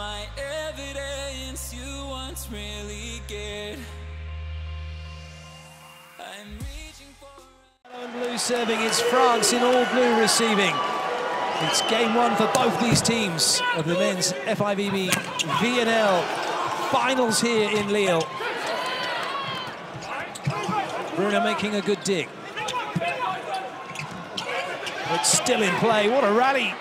My evidence you once really cared. I'm reaching for. Blue serving, it's France in all blue receiving. It's game one for both these teams of the men's FIVB VNL finals here in Lille. Bruno making a good dig. It's still in play, what a rally.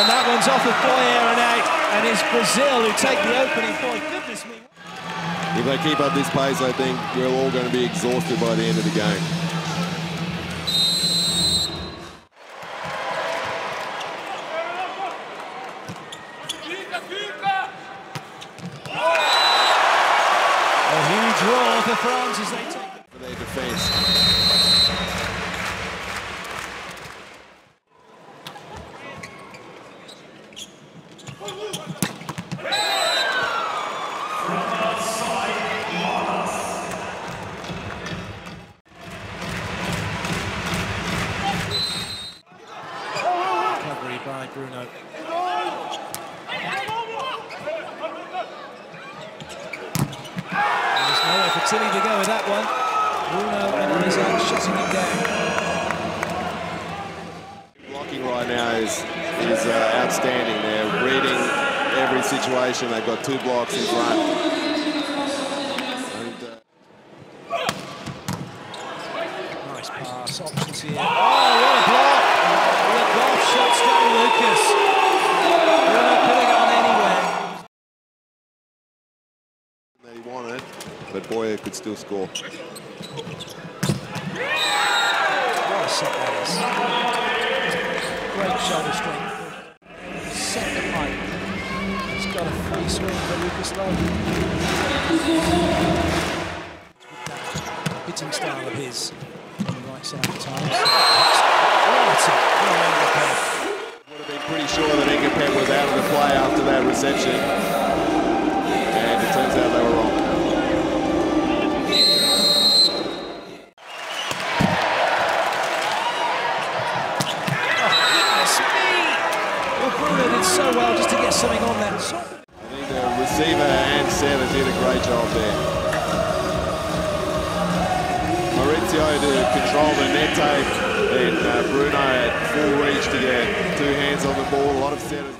And that one's off of Boyer and out, and it's Brazil who take the opening point. Goodness me. If they keep up this pace, I think we're all going to be exhausted by the end of the game. A huge roar for France as they take For their defence. By There's nowhere for Tillie to go with that one. Bruno and Isaac shutting him down. Blocking right now is is uh, outstanding. They're reading every situation. They've got two blocks in front. Uh, Nice pass, options here. Oh, what a block! Le Goff shuts Lucas. Bruno could have gone anywhere. that wanted, but Boyer could still score. What a set that is. Great shoulder strength. Second height. He's got a free swing for Lucas Lowe. Hitting style of his on the right side times. Play after that reception. And it turns out they were wrong. Did so well just to get something on that. I think the receiver and setter did a great job there. Maurizio to control the net tape, and uh, Bruno at full reach to get two hands on the ball. A lot of setters.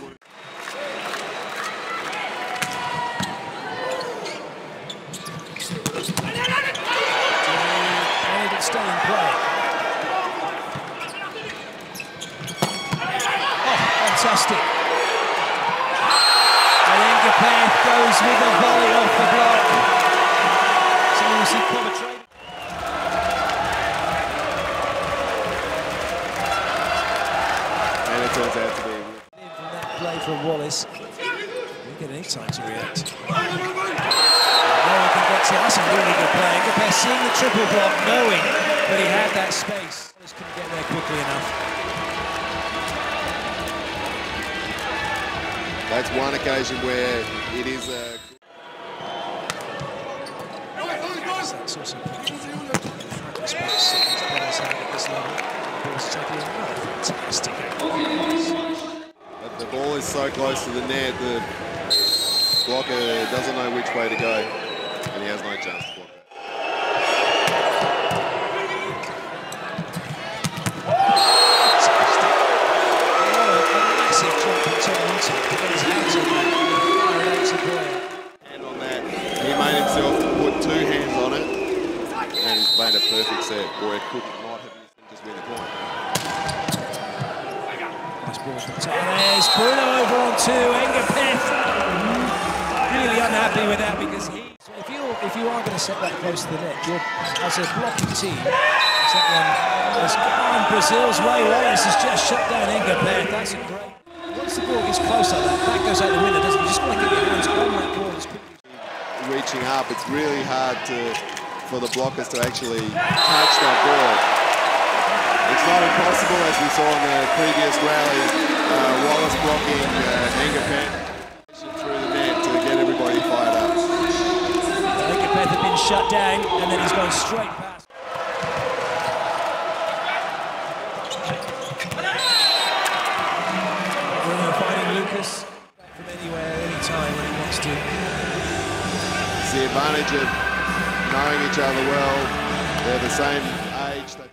Turns out to be. From that play from Wallace. Didn't get any time to react. No one can That's a really good play. Ngapeth seeing the triple block, knowing that he had that space. Just couldn't get there quickly enough. That's one occasion where it is a. because that's also the space that these players have at this level. Of course, taking another fantastic angle. But the ball is so close to the net, the blocker doesn't know which way to go, and he has no chance to block it. That because he. So if you if you are going to set that close to the net, you're as a blocking team. That one has gone Brazil's way. Wallace has just shut down Ngapeth. That's a great. Once the ball gets close like that, that goes out the window, doesn't it? You just want to get your hands on that ball as quickly Reaching up, it's really hard to for the blockers to actually catch that ball. It's not impossible, as we saw in the previous rally. Uh, Wallace blocking uh, Ngapeth through the net to get everybody fired up. Ngapeth had been shut down, and then he's gone straight past. Bruno finding Lucas from anywhere, anytime when he wants to. It's the advantage of knowing each other well. They're the same age. They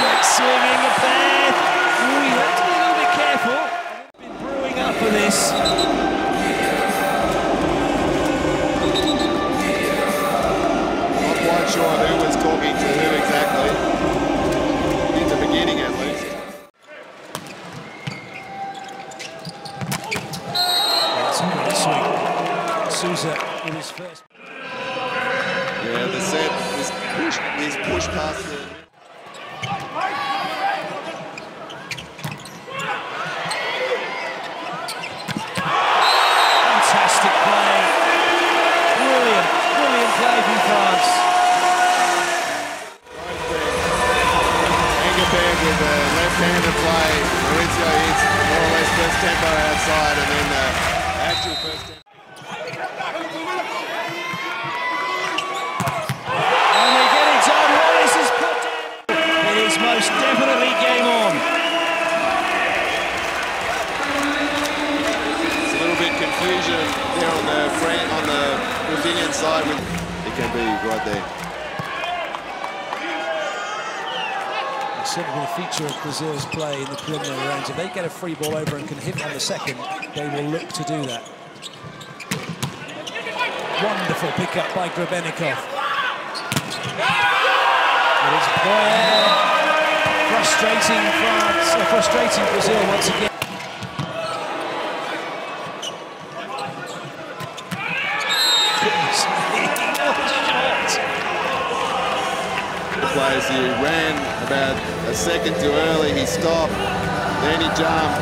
Great swing, Ngapeth. Ooh, you have to be a little bit careful. Been brewing up for this. Sure who was talking to who exactly. In the beginning, at least. That's a great swing. Souza with his first. Yeah, the set is pushed, is pushed past the. Most game on. It's a little bit confusion there on the Fran- on the Brazilian side. It can be right there. It's certainly been a feature of Brazil's play in the preliminary rounds. If they get a free ball over and can hit on the second, they will look to do that. Wonderful pickup by Grebennikov. It is Boyer. Frustrating France, uh, frustrating Brazil once again. Goodness what a shot! The players he ran about a second too early. He stopped, then he jumped.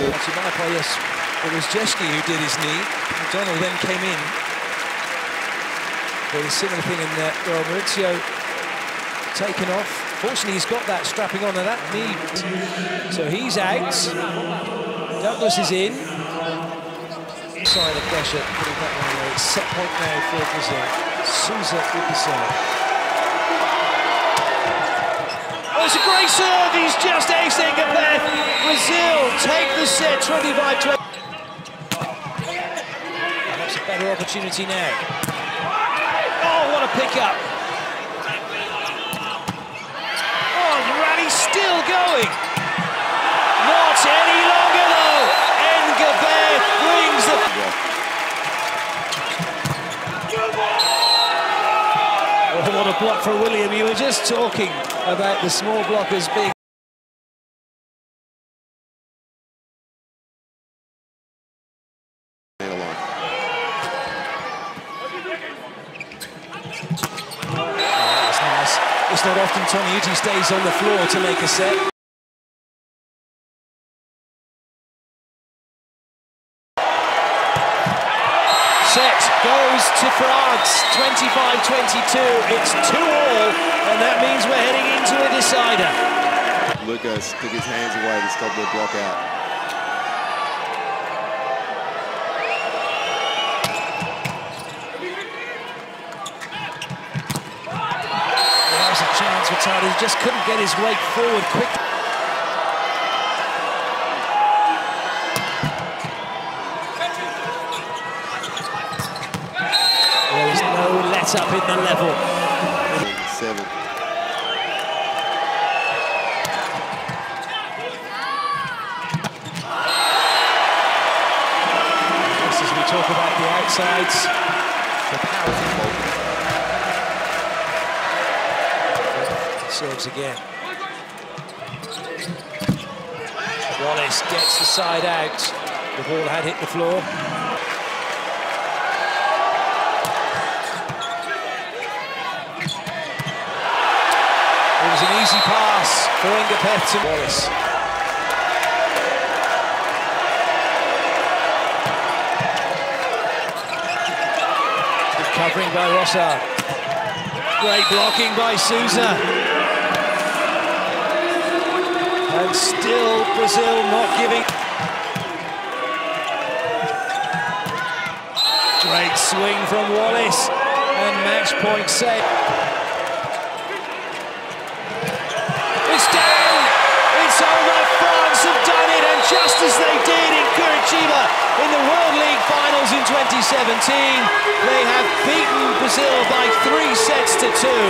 To my yes, it was Jeschke who did his knee. McDonald then came in. But a similar thing in that, well, Maurizio taken off. Fortunately, he's got that strapping on, and that knee. So he's out. Douglas is in. Side of pressure, putting that one away. Set point now for Brazil. Souza with the serve. Oh, it's a great serve. He's just aced Ngapeth. Brazil take the set 25 20. Perhaps a better opportunity now. Oh, what a pickup. Oh, the rally's still going. Not any longer, though. Ngapeth brings the. Oh, what a block for William. You were just talking about the small blockers being. It's not often Toniutti stays on the floor to make a set. Set goes to France, 25-22. It's two all, and that means we're heading into a decider. Lucas took his hands away to stop the block out. Chance. He just couldn't get his weight forward quick. There is no let up in the level. Seven. Just as we talk about the outsides, serves again. Wallace gets the side out. The ball had hit the floor. It was an easy pass for Ngapeth to Wallace. Covering by Rossard. Great blocking by Souza. And still Brazil not giving. Great swing from Wallace and match point save. It's down! It's over! France have done it and just as they did in Curitiba in the World League Finals in 2017, they have beaten Brazil by three sets to two.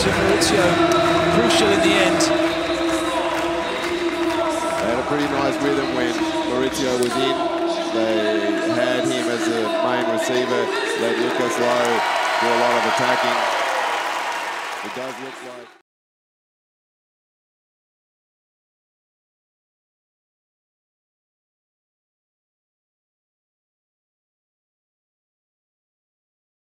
To Maurizio, crucial in the end. They had a pretty nice rhythm when Maurizio was in. They had him as the main receiver, let Lucas Lowe do a lot of attacking. It does look like...